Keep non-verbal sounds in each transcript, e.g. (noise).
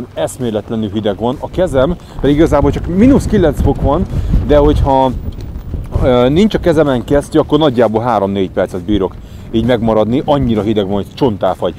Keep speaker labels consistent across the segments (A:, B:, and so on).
A: olyan eszméletlenül hideg van. A kezem pedig igazából csak mínusz 9 fok van, de hogyha nincs a kezemen kesztyű, akkor nagyjából 3-4 percet bírok így megmaradni, annyira hideg van, hogy csontáfagy.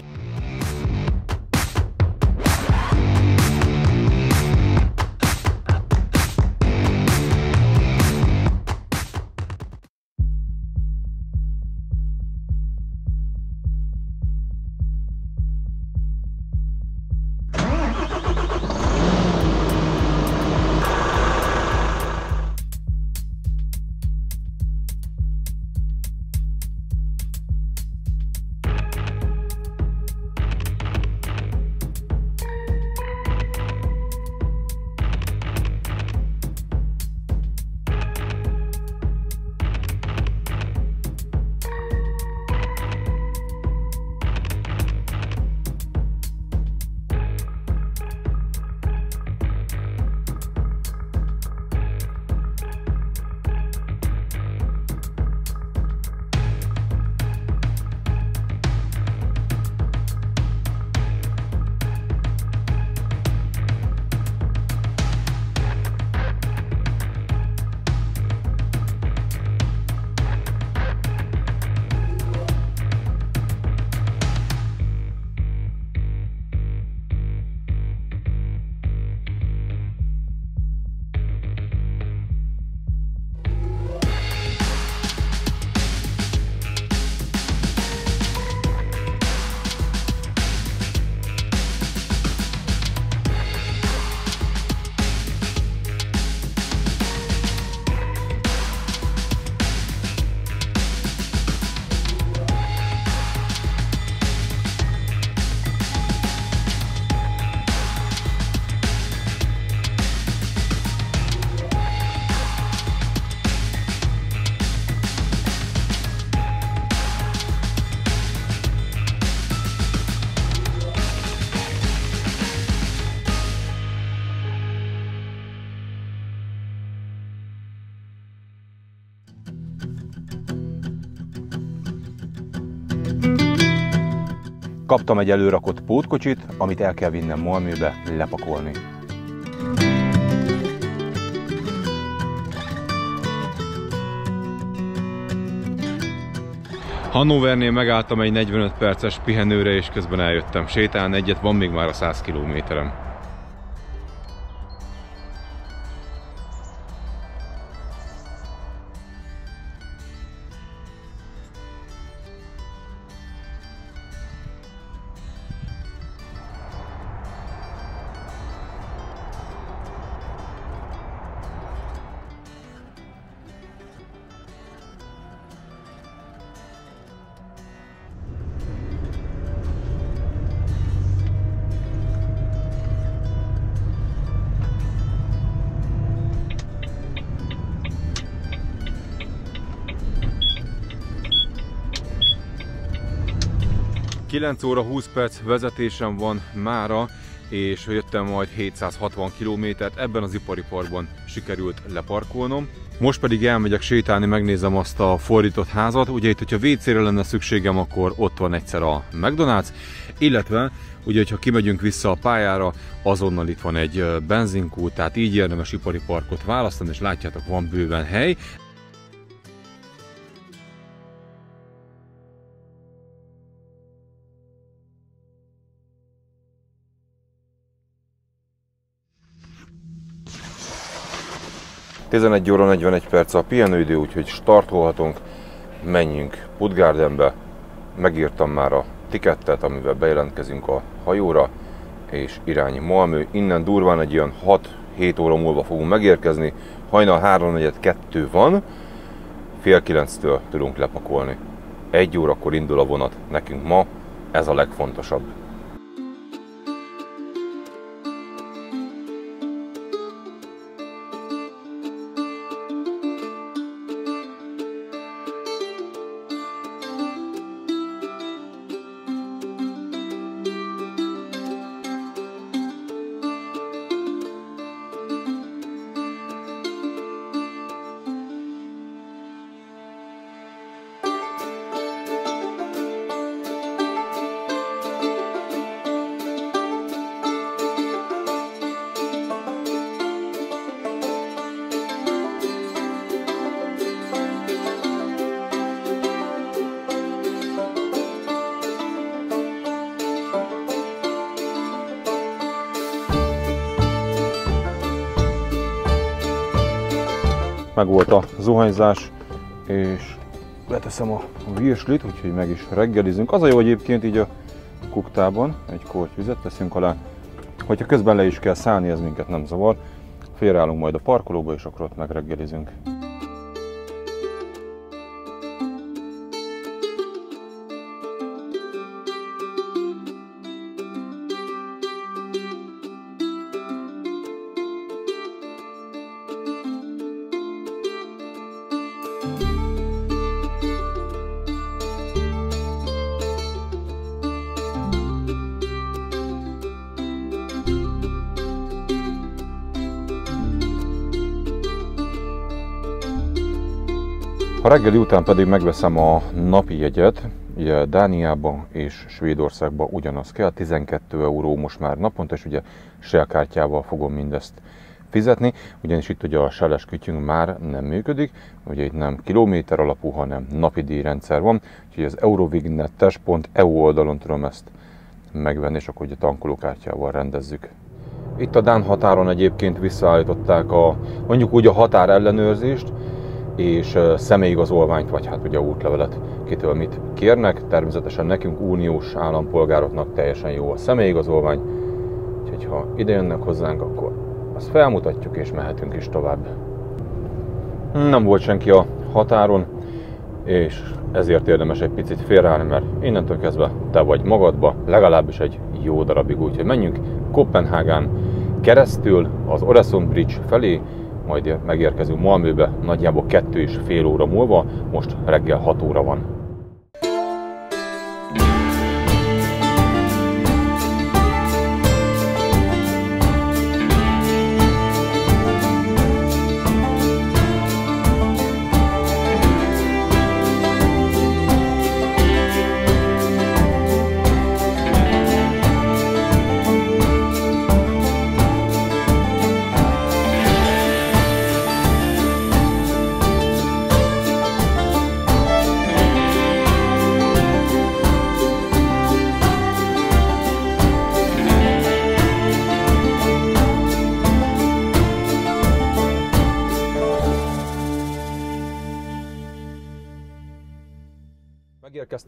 A: Kaptam egy előrakott pótkocsit, amit el kell vinnem Malmőbe lepakolni. Hannovernél megálltam egy 45 perces pihenőre, és közben eljöttem sétálni egyet, van még már a 100 kilométerem. 9 óra 20 perc vezetésem van mára, és jöttem majd 760 kilométert, ebben az ipari parkban sikerült leparkolnom. Most pedig elmegyek sétálni, megnézem azt a fordított házat. Ugye itt, hogyha WC-re lenne szükségem, akkor ott van egyszer a McDonald's, illetve ugye, hogyha kimegyünk vissza a pályára, azonnal itt van egy benzinkút, tehát így érdemes ipari parkot választani, és látjátok, van bőven hely. 11 óra 41 perc a pihenőidő, úgyhogy startolhatunk, menjünk Putgardenbe. Megírtam már a tikettet, amivel bejelentkezünk a hajóra, és irány Malmö. Innen durván egy olyan 6-7 óra múlva fogunk megérkezni. Hajnal 3.42 van, fél 9-től tudunk lepakolni. Egy órakor indul a vonat nekünk ma, ez a legfontosabb. Meg volt a zuhanyzás, és leteszem a virslit, úgyhogy meg is reggelizünk. Az a jó egyébként így a kuktában, egy korty vizet teszünk alá, hogyha közben le is kell szállni, ez minket nem zavar. Félreállunk majd a parkolóba, és akkor ott megreggelizünk. A reggeli után pedig megveszem a napi jegyet, ugye Dániába és Svédországba ugyanaz kell, 12 euró most már naponta, és ugye Shell kártyával fogom mindezt fizetni, ugyanis itt ugye a seles kütyünk már nem működik, ugye itt nem kilométer alapú, hanem napi díjrendszer van, úgyhogy az eurovignettes.eu oldalon tudom ezt megvenni, és akkor ugye tankolókártyával rendezzük. Itt a Dán határon egyébként visszaállították a, mondjuk úgy a határ ellenőrzést, és személyigazolványt, vagy hát ugye útlevelet kitől mit kérnek. Természetesen nekünk uniós állampolgároknak teljesen jó a személyigazolvány, úgyhogy ha ide jönnek hozzánk, akkor azt felmutatjuk és mehetünk is tovább. Nem volt senki a határon, és ezért érdemes egy picit félreállni, mert innentől kezdve te vagy magadba, legalábbis egy jó darabig, úgyhogy menjünk Kopenhágán keresztül az Oresund Bridge felé, majd megérkezünk Malmöbe nagyjából kettő és fél óra múlva, most reggel 6 óra van.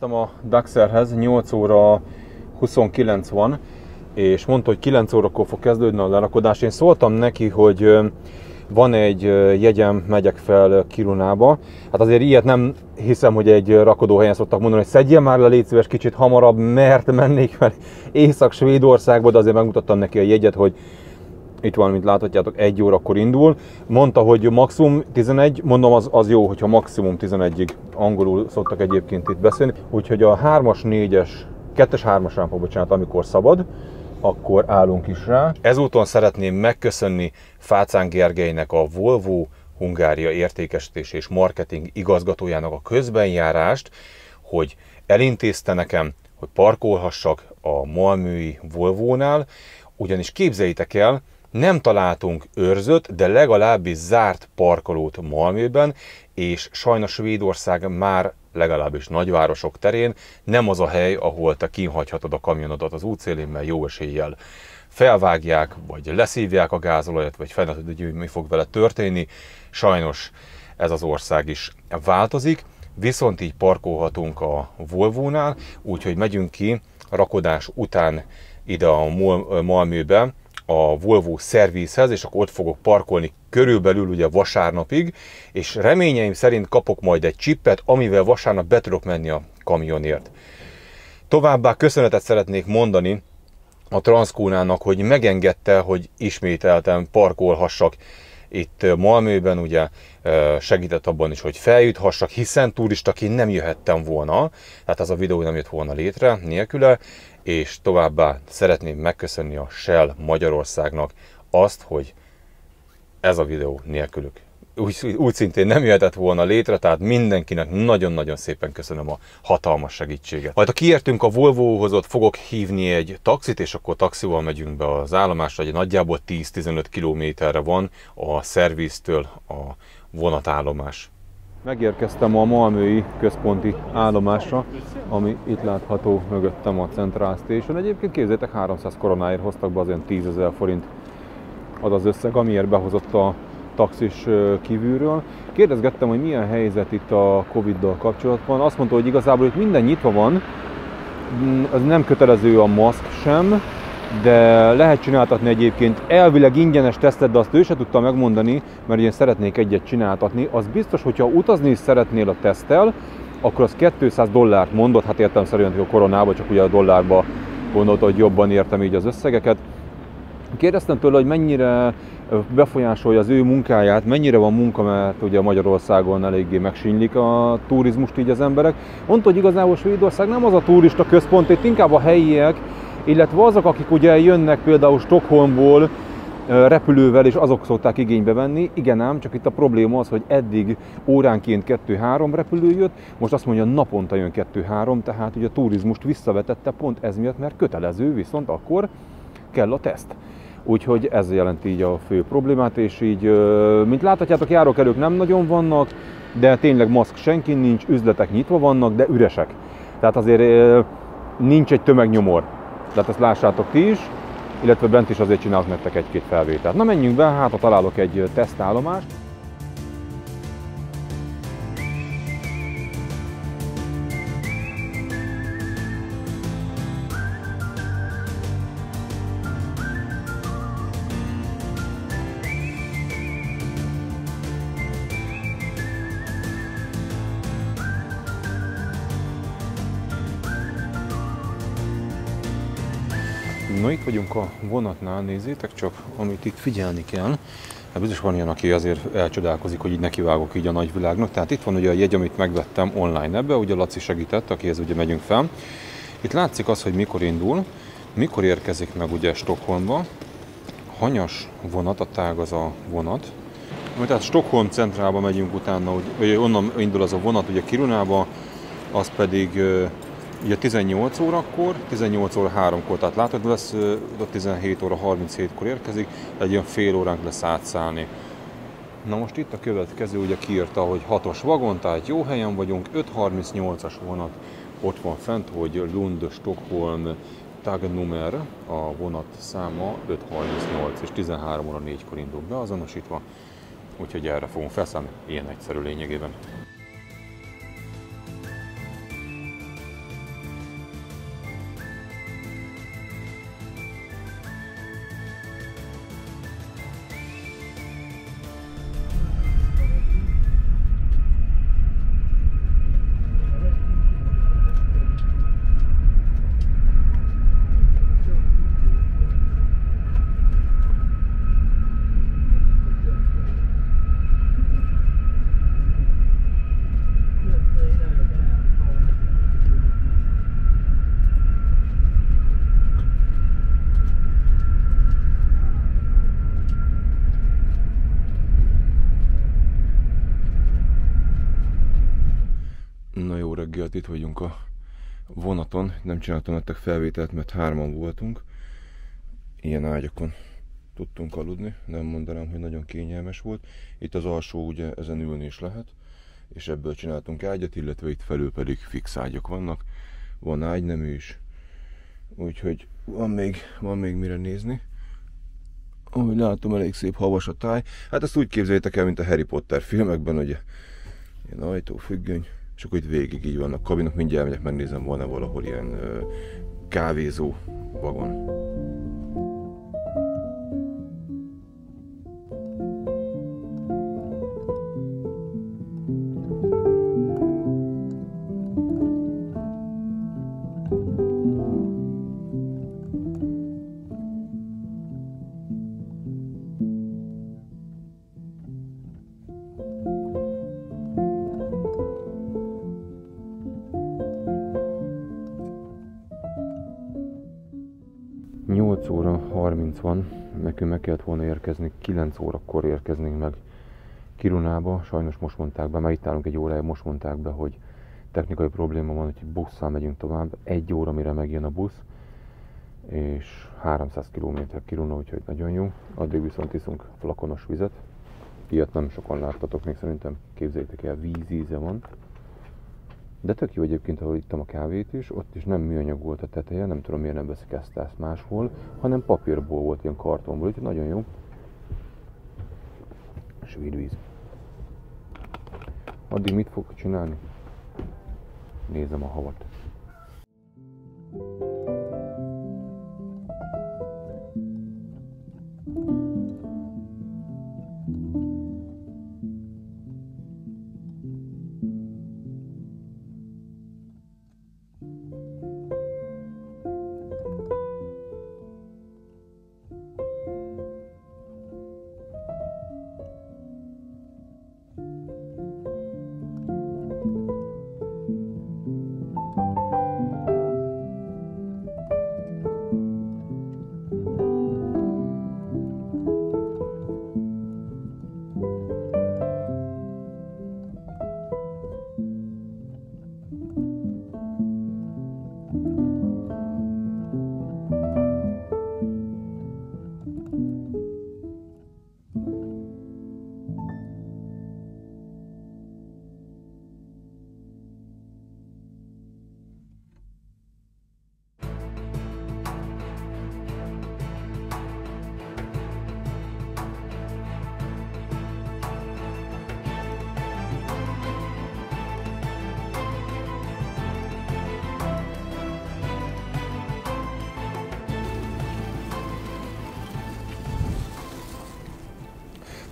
A: Megérkeztem a Daxerhez, 8 óra 29 van, és mondta, hogy 9 órakor fog kezdődni a lerakodás. Én szóltam neki, hogy van egy jegyem, megyek fel Kirunába. Hát azért ilyet nem hiszem, hogy egy rakodóhelyen szoktak mondani, hogy szedjen már le, légy szíves, kicsit hamarabb, mert mennék fel (laughs) Észak-Svédországba, de azért megmutattam neki a jegyet, hogy itt van, mint láthatjátok, egy órakor indul. Mondta, hogy maximum 11, mondom, az, az jó, hogyha maximum 11-ig angolul szoktak egyébként itt beszélni. Úgyhogy a 3-as, 4-es, 2-es, 3-as rámpa, bocsánat, amikor szabad, akkor állunk is rá. Ezúton szeretném megköszönni Fácán Gergelynek a Volvo Hungária értékesítés és marketing igazgatójának a közbenjárást, hogy elintézte nekem, hogy parkolhassak a Malmői Volvónál, ugyanis képzeljétek el, nem találtunk őrzött, de legalábbis zárt parkolót Malmőben, és sajnos Svédország már legalábbis nagyvárosok terén nem az a hely, ahol te kínhagyhatod a kamionodat az útszélén, mert jó eséllyel felvágják, vagy leszívják a gázolajat, vagy fel hogy mi fog vele történni. Sajnos ez az ország is változik, viszont így parkolhatunk a Volvo-nál, úgyhogy megyünk ki rakodás után ide a Malmőbe, a Volvo szervizhez, és akkor ott fogok parkolni körülbelül ugye vasárnapig, és reményeim szerint kapok majd egy csippet, amivel vasárnap be tudok menni a kamionért. Továbbá köszönetet szeretnék mondani a Transkónának, hogy megengedte, hogy ismételten parkolhassak itt Malmőben, ugye segített abban is, hogy feljuthassak, hiszen turistaként nem jöhettem volna, tehát ez a videó nem jött volna létre nélküle, és továbbá szeretném megköszönni a Shell Magyarországnak azt, hogy ez a videó nélkülük úgy, úgy szintén nem jöhetett volna létre, tehát mindenkinek nagyon-nagyon szépen köszönöm a hatalmas segítséget. Majd ha kiértünk a Volvohoz, ott fogok hívni egy taxit, és akkor taxival megyünk be az állomásra, egy nagyjából 10-15 kilométerre van a szerviztől a vonatállomás. Megérkeztem a Malmői központi állomásra, ami itt látható mögöttem a Central Station. Egyébként képzétek, 300 koronáért hoztak be, az olyan 10 ezer forint az az összeg, amiért behozott a taxis kívülről. Kérdezgettem, hogy milyen helyzet itt a Covid-dal kapcsolatban. Azt mondta, hogy igazából itt minden nyitva van, mm, az nem kötelező a maszk sem, de lehet csináltatni egyébként. Elvileg ingyenes tesztet, de azt ő se tudta megmondani, mert én szeretnék egyet csináltatni. Az biztos, hogyha utazni is szeretnél a tesztel, akkor az 200 dollárt mondott, hát értem szerint a koronába, csak ugye a dollárba gondolta, hogy jobban értem így az összegeket. Kérdeztem tőle, hogy mennyire befolyásolja az ő munkáját, mennyire van munka, mert ugye Magyarországon eléggé megsínylik a turizmust így az emberek. Mondta, hogy igazából Svédország nem az a turista központ, itt inkább a helyiek, illetve azok, akik ugye jönnek például Stockholmból, repülővel, és azok szokták igénybe venni. Igen ám, csak itt a probléma az, hogy eddig óránként 2-3 repülő jött, most azt mondja, naponta jön 2-3, tehát ugye a turizmust visszavetette pont ez miatt, mert kötelező, viszont akkor kell a teszt. Úgyhogy ez jelenti így a fő problémát, és így, mint láthatjátok, járókelők nem nagyon vannak, de tényleg maszk senki nincs, üzletek nyitva vannak, de üresek. Tehát azért nincs egy tömegnyomor. Tehát ezt lássátok ti is, illetve bent is azért csinálok nektek egy-két felvételt. Na menjünk be, hát ha találok egy tesztállomást. Na itt vagyunk a vonatnál, nézzétek csak, amit itt figyelni kell. Hát biztos van ilyen, aki azért elcsodálkozik, hogy így nekivágok így a nagyvilágnak. Tehát itt van ugye a jegy, amit megvettem online ebbe, ugye Laci segített, akihez ugye megyünk fel. Itt látszik az, hogy mikor indul, mikor érkezik meg ugye Stockholmba. Hanyas vonat, a tág az a vonat. Tehát Stockholm centrálba megyünk utána, vagy onnan indul az a vonat ugye Kirunába, az pedig Ugye 18 órakor, 18 óra 3-kor, tehát látod, lesz a 17 óra 37-kor érkezik, egy olyan fél óránk lesz átszállni. Na most itt a következő, ugye kiírta, hogy 6-os vagon, tehát jó helyen vagyunk, 5.38-as vonat ott van fent, hogy Lund, Stockholm, Tagnummer, a vonat száma 5.38 és 13 óra 4-kor indul be azonosítva, úgyhogy erre fogunk felszállni, ilyen egyszerű lényegében. Csináltam nektek felvételt, mert hárman voltunk. Ilyen ágyakon tudtunk aludni. Nem mondanám, hogy nagyon kényelmes volt. Itt az alsó ugye ezen ülni is lehet. És ebből csináltunk ágyat, illetve itt felül pedig fix ágyak vannak. Van ágynemű is. Úgyhogy van még, van még mire nézni. Ahogy látom, elég szép havas a táj. Hát ezt úgy képzeljétek el, mint a Harry Potter filmekben, ugye ilyen ajtó, függöny, és akkor itt végig így vannak kabinok, mindjárt megyek, megnézem, van-e valahol ilyen ö, kávézó vagon. Nekünk meg kellett volna érkezni, 9 órakor érkeznénk meg Kirunába, sajnos most mondták be, mert itt állunk egy órája, most mondták be, hogy technikai probléma van, hogy busszal megyünk tovább, egy óra mire megjön a busz, és 300 km Kiruna, úgyhogy nagyon jó. Addig viszont iszunk flakonos vizet. Ilyet nem sokan láttatok még szerintem, képzeljétek el, vízíze van. De tök jó egyébként, ahol ittam a kávét is, ott is nem műanyag volt a teteje, nem tudom miért nem veszik ezt, ezt máshol, hanem papírból volt, ilyen kartonból, úgyhogy nagyon jó. svéd víz. Addig mit fog csinálni? Nézem a havat.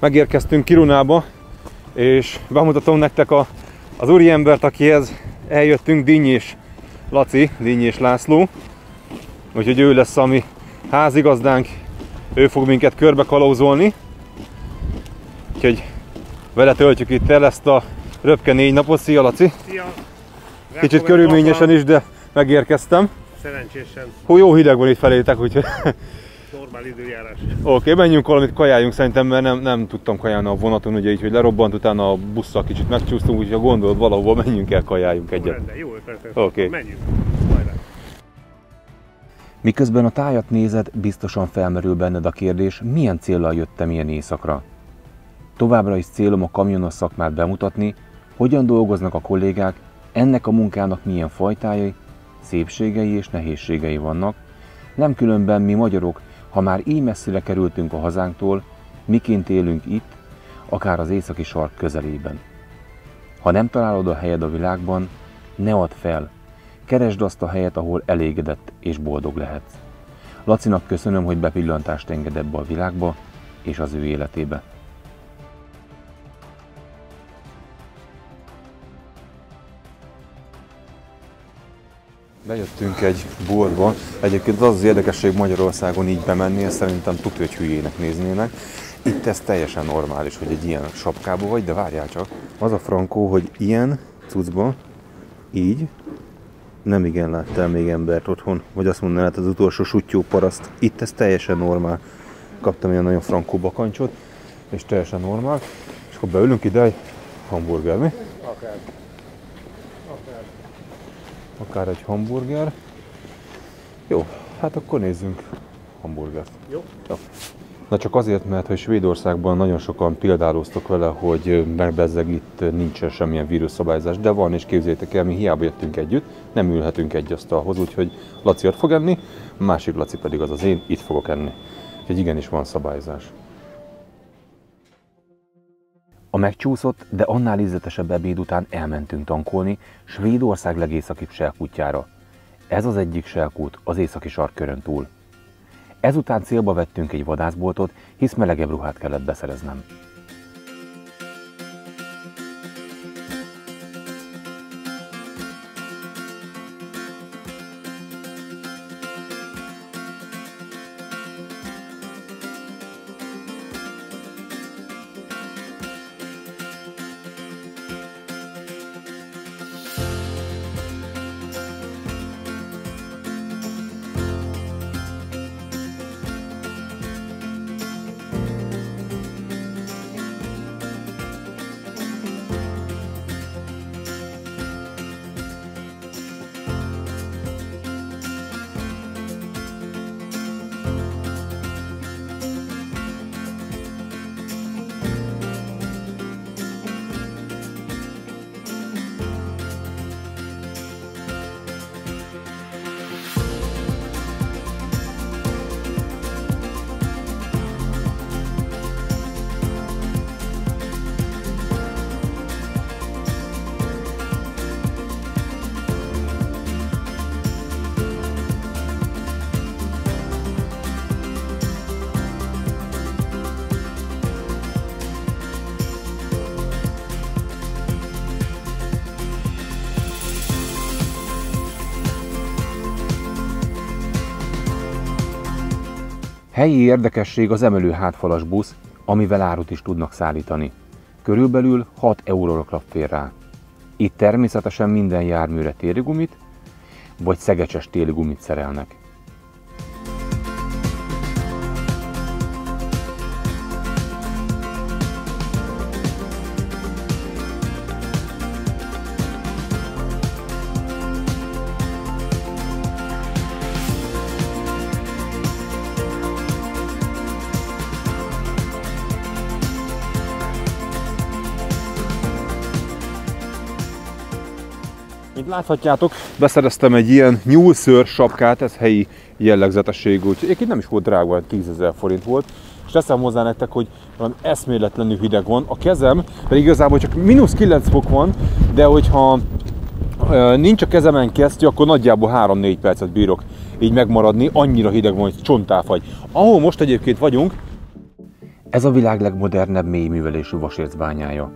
A: Megérkeztünk Kirunába, és bemutatom nektek a, az úriembert, akihez eljöttünk, Dinny és Laci, Dinny és László. Úgyhogy ő lesz a mi házigazdánk, ő fog minket körbe kalauzolni. Úgyhogy vele töltjük itt el ezt a röpke négy napot. Szia Laci!
B: Szia!
A: Kicsit körülményesen is, de megérkeztem.
B: Szerencsésen.
A: Hú, jó hideg van itt felétek, úgyhogy
B: normál időjárás.
A: Oké, okay, menjünk valamit kajáljunk szerintem, mert nem, nem tudtam kajálni a vonaton, ugye így, hogy lerobbant, utána a busszal kicsit megcsúsztunk, úgyhogy ha gondolod valahova menjünk el, kajáljunk egyet.
B: Rendben, jó ötlet.
A: Oké. Okay.
B: Menjünk. Hajrá.
C: Miközben a tájat nézed, biztosan felmerül benned a kérdés, milyen célral jöttem ilyen éjszakra. Továbbra is célom a kamionos szakmát bemutatni, hogyan dolgoznak a kollégák, ennek a munkának milyen fajtái, szépségei és nehézségei vannak, nem különben mi magyarok ha már így messzire kerültünk a hazánktól, miként élünk itt, akár az északi sark közelében. Ha nem találod a helyed a világban, ne add fel, keresd azt a helyet, ahol elégedett és boldog lehetsz. Lacinak köszönöm, hogy bepillantást enged ebbe a világba és az ő életébe.
A: Bejöttünk egy boltba. Egyébként az az érdekesség Magyarországon így bemenni, ezt szerintem tudja, hogy hülyének néznének. Itt ez teljesen normális, hogy egy ilyen sapkába vagy, de várjál csak. Az a frankó, hogy ilyen cuccba, így, nem igen láttál még embert otthon, vagy azt mondaná, hát az utolsó sutyó paraszt. Itt ez teljesen normál. Kaptam ilyen nagyon frankó bakancsot, és teljesen normál. És akkor beülünk ide egy hamburger, mi?
B: Akár
A: akár egy hamburger. Jó, hát akkor nézzünk hamburgert.
B: Jó.
A: Jó. Na csak azért, mert hogy Svédországban nagyon sokan példáloztak vele, hogy megbezzeg itt nincsen semmilyen vírusszabályzás, de van, és képzeljétek el, mi hiába jöttünk együtt, nem ülhetünk egy asztalhoz, úgyhogy Laci ott fog enni, másik Laci pedig az az én, itt fogok enni. Úgyhogy igenis van szabályzás.
C: A megcsúszott, de annál ízletesebb ebéd után elmentünk tankolni Svédország legészakibb selkútjára. Ez az egyik selkút az északi sarkkörön túl. Ezután célba vettünk egy vadászboltot, hisz melegebb ruhát kellett beszereznem. Helyi érdekesség az emelő hátfalas busz, amivel árut is tudnak szállítani. Körülbelül 6 euróra fér rá. Itt természetesen minden járműre térigumit, vagy szegecses téligumit szerelnek.
A: Láthatjátok, beszereztem egy ilyen nyúlszőr sapkát, ez helyi jellegzetesség, úgyhogy egyébként nem is volt drága, 10 ezer forint volt. És teszem hozzá nektek, hogy valami eszméletlenül hideg van. A kezem pedig igazából csak mínusz 9 fok van, de hogyha nincs a kezemen kesztyű, akkor nagyjából 3-4 percet bírok így megmaradni, annyira hideg van, hogy csontáfagy. Ahol most egyébként vagyunk,
C: Ez a világ legmodernebb mélyművelésű vasércbányája.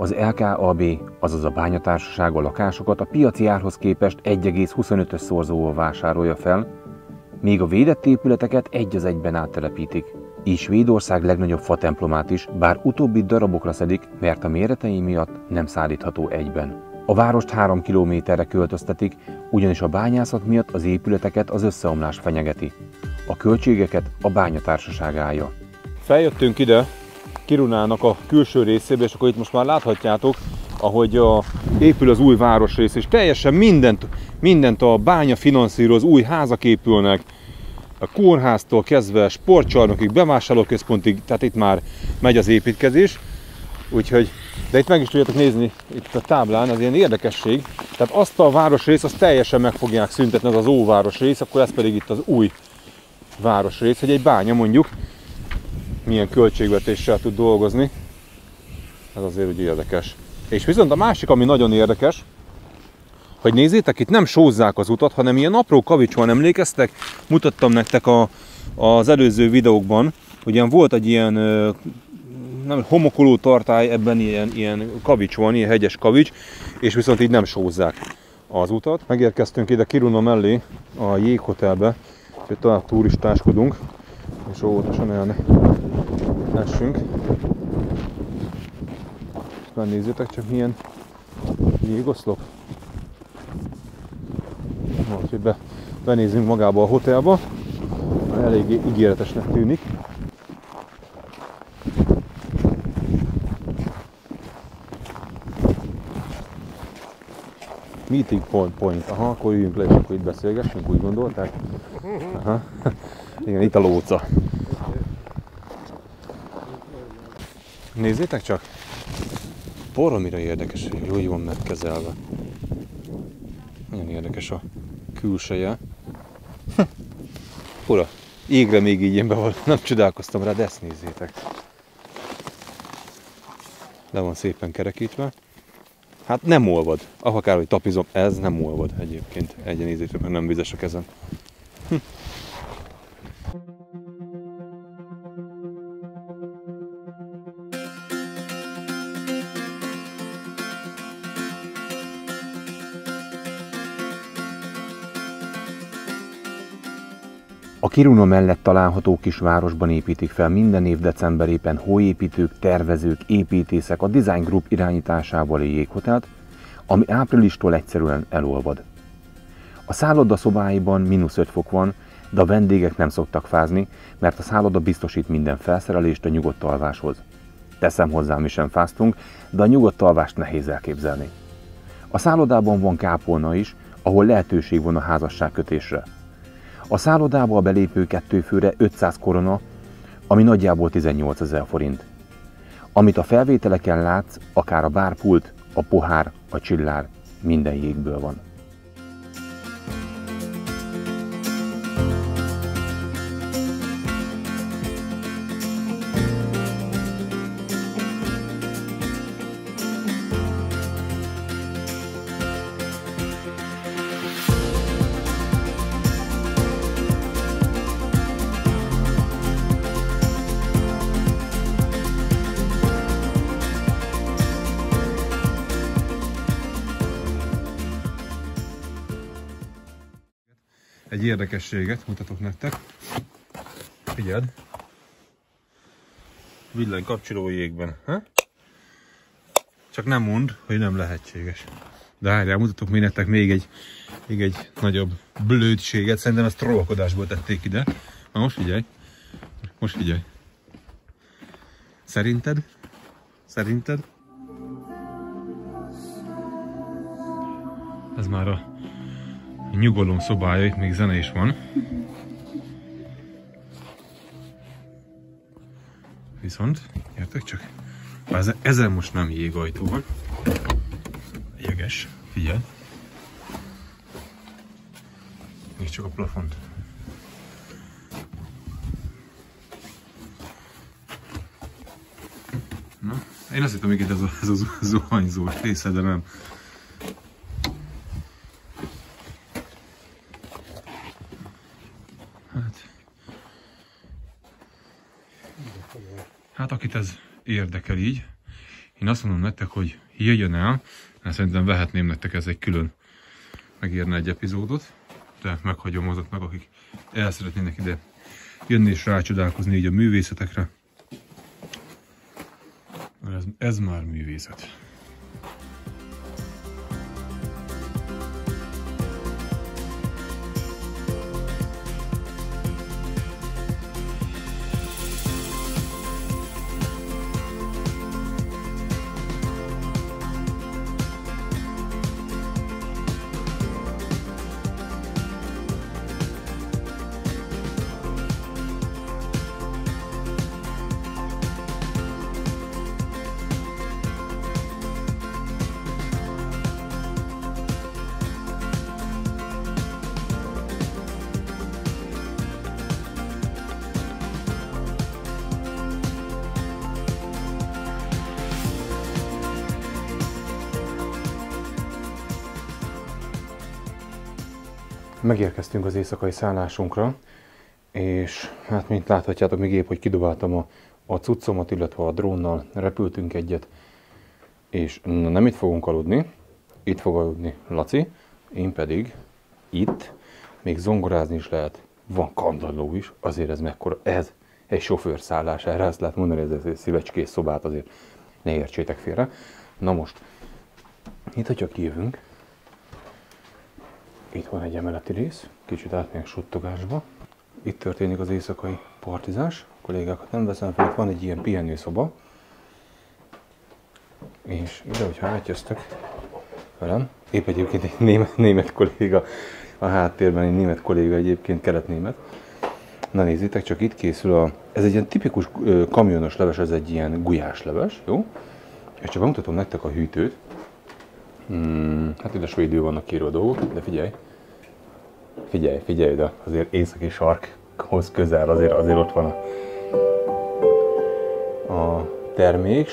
C: Az LKAB, azaz a bányatársaság a lakásokat a piaci árhoz képest 1,25-ös szorzóval vásárolja fel, míg a védett épületeket egy az egyben áttelepítik. Így Svédország legnagyobb fatemplomát is, bár utóbbi darabokra szedik, mert a méretei miatt nem szállítható egyben. A várost három kilométerre költöztetik, ugyanis a bányászat miatt az épületeket az összeomlás fenyegeti. A költségeket a bányatársaság állja.
A: feljöttünk ide Kirunának a külső részébe, és akkor itt most már láthatjátok, ahogy a, épül az új városrész, és teljesen mindent, mindent a bánya finanszíroz, új házak épülnek, a kórháztól kezdve sportcsarnokig, bevásárlóközpontig, tehát itt már megy az építkezés. Úgyhogy, de itt meg is tudjátok nézni, itt a táblán, az ilyen érdekesség. Tehát azt a városrész, azt teljesen meg fogják szüntetni, az az óvárosrész, akkor ez pedig itt az új városrész, hogy egy bánya mondjuk milyen költségvetéssel tud dolgozni. Ez azért úgy érdekes. És viszont a másik, ami nagyon érdekes, hogy nézzétek, itt nem sózzák az utat, hanem ilyen apró kavics van, emlékeztek? Mutattam nektek a, az előző videókban, hogy ilyen volt egy ilyen nem, homokoló tartály, ebben ilyen, ilyen kavics van, ilyen hegyes kavics, és viszont így nem sózzák az utat. Megérkeztünk ide Kiruna mellé, a jéghotelbe, és tovább turistáskodunk, és óvatosan ne essünk. Már nézzétek csak milyen jégoszlop. Na, Úgyhogy be, benézünk magába a hotelba. Eléggé ígéretesnek tűnik. Meeting point, point. Aha, akkor üljünk le, és akkor itt beszélgessünk, úgy gondolták? Aha. Igen, itt a lóca. Nézzétek csak! Baromira érdekes, hogy úgy van megkezelve. Nagyon érdekes a külseje. Fura. Égre még így ilyenben van. Nem csodálkoztam rá, de ezt nézzétek. Le van szépen kerekítve. Hát nem olvad. Akár, hogy tapizom, ez nem olvad egyébként. Egy nézzétek meg, nem vizes a kezem.
C: A Kiruna mellett található kisvárosban építik fel minden év decemberében hóépítők, tervezők, építészek a Design Group irányításával a jéghotelt, ami áprilistól egyszerűen elolvad. A szálloda szobáiban mínusz 5 fok van, de a vendégek nem szoktak fázni, mert a szálloda biztosít minden felszerelést a nyugodt alváshoz. Teszem hozzá, mi sem fáztunk, de a nyugodt alvást nehéz elképzelni. A szállodában van kápolna is, ahol lehetőség van a házasságkötésre. A szállodába a belépő kettőfőre 500 korona, ami nagyjából 18 ezer forint. Amit a felvételeken látsz, akár a bárpult, a pohár, a csillár, minden jégből van.
A: Érdekességet mutatok nektek. figyeld. Villany kapcsoló jégben. Ha? Csak nem mond, hogy nem lehetséges. De várjál, mutatok még nektek még egy, még egy nagyobb blödséget. Szerintem ezt trollkodásból tették ide. Na most figyelj. Most figyelj. Szerinted? Szerinted? Ez már a nyugalom szobája, itt még zene is van. Viszont, értek csak, ez, ezen most nem jégajtó van. Jeges, figyelj. Nézd csak a plafont. Na, én azt hittem, hogy ez a, ez a (laughs) zuhanyzós része, de nem. Hát. Akit ez érdekel így, én azt mondom nektek, hogy jöjjön el, mert szerintem vehetném nektek ez egy külön megírni egy epizódot, de meghagyom azoknak, akik el szeretnének ide jönni és rácsodálkozni így a művészetekre. Ez, ez már művészet. Megérkeztünk az éjszakai szállásunkra, és hát mint láthatjátok, még épp, hogy kidobáltam a, a cuccomat, illetve a drónnal repültünk egyet, és na, nem itt fogunk aludni, itt fog aludni Laci, én pedig itt, még zongorázni is lehet, van kandalló is, azért ez mekkora, ez egy sofőrszállás, erre ezt lehet mondani, ez egy szívecskés szobát azért ne értsétek félre. Na most, itt, hogyha kijövünk, itt van egy emeleti rész, kicsit átmegyek suttogásba. Itt történik az éjszakai partizás. A kollégákat nem veszem fel, itt van egy ilyen pihenőszoba. És ide, hogyha átjöztek velem, épp egyébként egy német, német kolléga a háttérben, egy német kolléga egyébként, kelet-német. Na nézzétek, csak itt készül a... Ez egy ilyen tipikus kamionos leves, ez egy ilyen gulyás leves, jó? És csak bemutatom nektek a hűtőt. Hmm, hát ide svédül vannak írva dolgok, de figyelj. Figyelj, figyelj ide, azért északi sarkhoz közel, azért, azért ott van a, a termék.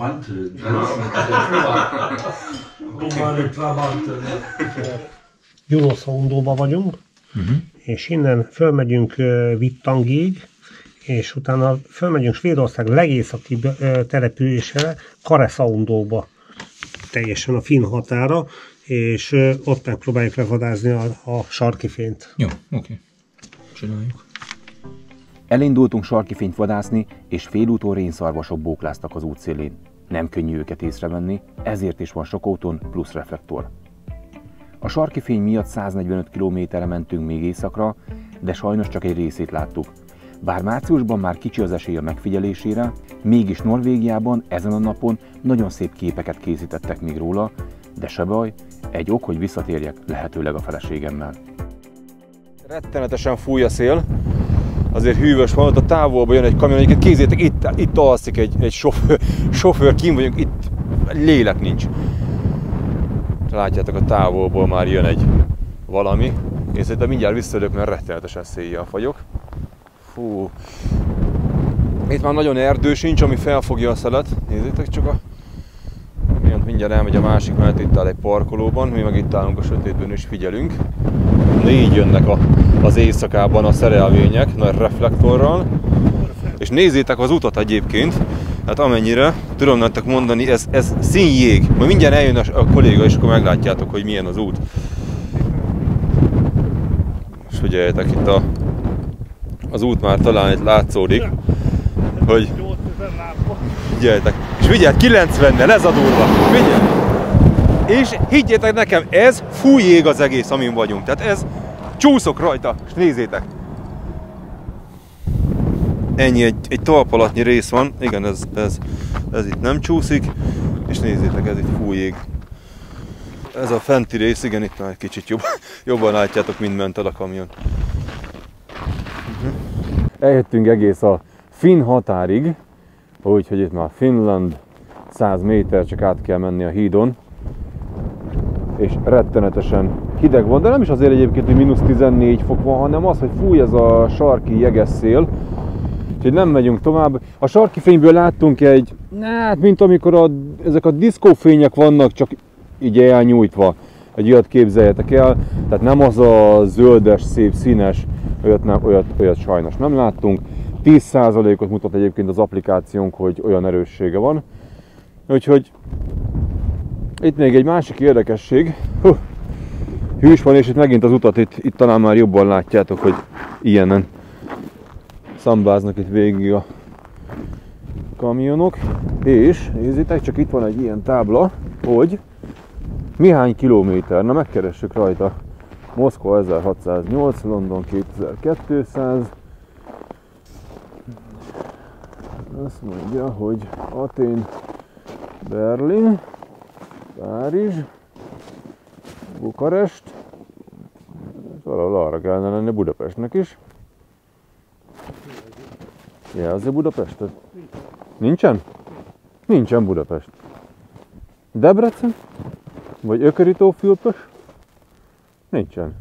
D: Schön mit wie ein Trabante.
E: Normale (laughs) Trabante. Junoszondóba vagyunk, uh-huh. és innen fölmegyünk uh, Vittangiig, és utána fölmegyünk Svédország legészaki uh, településére, Karesaundóba, teljesen a finn határa, és uh, ott megpróbáljuk levadázni a, a sarki fényt.
A: Jó, oké. Csináljuk.
C: Elindultunk sarki fényt vadászni, és félúton rénszarvasok bókláztak az útszélén. Nem könnyű őket észrevenni, ezért is van sok autón plusz reflektor. A sarki fény miatt 145 kilométerre mentünk még északra, de sajnos csak egy részét láttuk. Bár márciusban már kicsi az esély a megfigyelésére, mégis Norvégiában ezen a napon nagyon szép képeket készítettek még róla, de se baj, egy ok, hogy visszatérjek lehetőleg a feleségemmel.
A: Rettenetesen fúj a szél, azért hűvös van, ott a távolban jön egy kamion, egyébként kézzétek, itt, itt alszik egy, egy sofőr, (laughs) sofőr, kim vagyunk, itt lélek nincs. Látjátok a távolból már jön egy valami, én szerintem mindjárt visszajövök, mert rettenetesen széjjel fagyok. Fú. Itt már nagyon erdő sincs, ami felfogja a szelet. Nézzétek csak a... Mindjárt elmegy a másik, mert itt áll egy parkolóban, mi meg itt állunk a sötétben és figyelünk. Négy jönnek a, az éjszakában a szerelvények, nagy reflektorral. És nézzétek az utat egyébként, hát amennyire tudom nektek mondani, ez, ez színjég. Majd mindjárt eljön a, a kolléga, és akkor meglátjátok, hogy milyen az út. És figyeljetek, itt a, az út már talán itt látszódik, hogy
B: 8000 lábba.
A: figyeljetek. És figyelj, 90-nel ez a durva. Figyelj! És higgyétek nekem, ez fúj ég az egész, amin vagyunk. Tehát ez csúszok rajta, és nézzétek. Ennyi, egy, egy talpalatnyi rész van. Igen, ez, ez, ez itt nem csúszik. És nézzétek, ez itt fúj ég. Ez a fenti rész, igen, itt már egy kicsit jobb, (laughs) jobban látjátok, mint ment el a kamion. Eljöttünk egész a finn határig, úgyhogy itt már Finland 100 méter, csak át kell menni a hídon. És rettenetesen hideg van, de nem is azért egyébként, hogy mínusz 14 fok van, hanem az, hogy fúj ez a sarki jeges szél, úgyhogy nem megyünk tovább. A sarki fényből láttunk egy, hát mint amikor a, ezek a diszkófények vannak, csak így elnyújtva. Egy olyat képzeljetek el, tehát nem az a zöldes, szép, színes, olyat, nem, olyat, olyat sajnos nem láttunk. 10%-ot mutat egyébként az applikációnk, hogy olyan erőssége van. Úgyhogy itt még egy másik érdekesség. Hú, hűs van, és itt megint az utat, itt, itt talán már jobban látjátok, hogy ilyenen szambáznak itt végig a kamionok. És nézzétek, csak itt van egy ilyen tábla, hogy mi hány kilométer, na megkeressük rajta. Moszkva 1608, London 2200. Azt mondja, hogy Atén, Berlin, Párizs, Bukarest, valahol arra kellene lenni Budapestnek is. Jelzi Budapestet? Nincsen? Nincsen Budapest. Debrecen? Vagy Ökörító-Fülpös? Nincsen.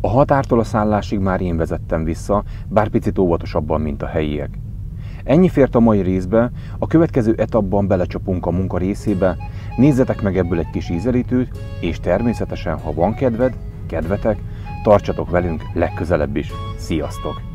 C: A határtól a szállásig már én vezettem vissza, bár picit óvatosabban, mint a helyiek. Ennyi fért a mai részbe, a következő etapban belecsapunk a munka részébe, nézzetek meg ebből egy kis ízelítőt, és természetesen, ha van kedved, kedvetek, tartsatok velünk legközelebb is. Sziasztok!